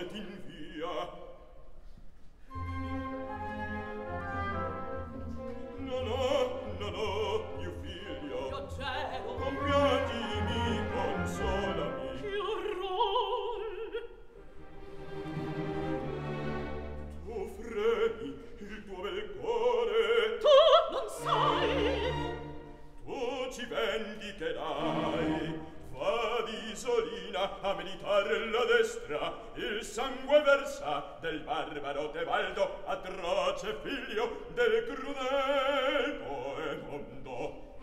et terra il sangue versa del barbaro Tebaldo atroce figlio del crudel poemondo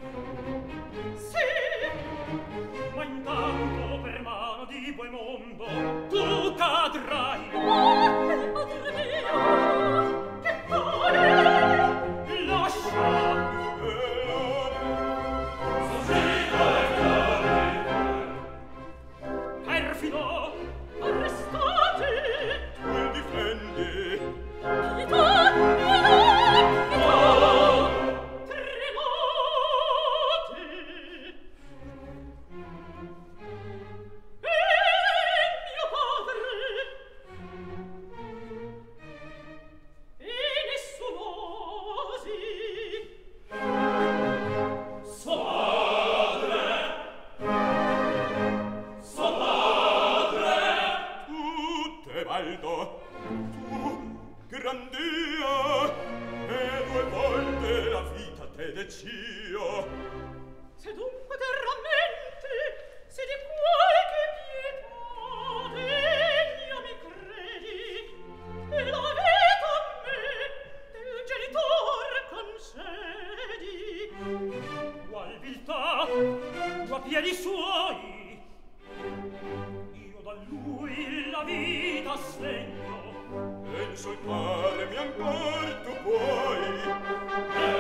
caldo tu grandia e due volte la vita te decio se dunque te rammenti se di qualche pietà degna mi credi e la vita a me del genitor concedi. Qual viltà tu a piedi suoi vita sdegno penso in farmi ancor tu puoi.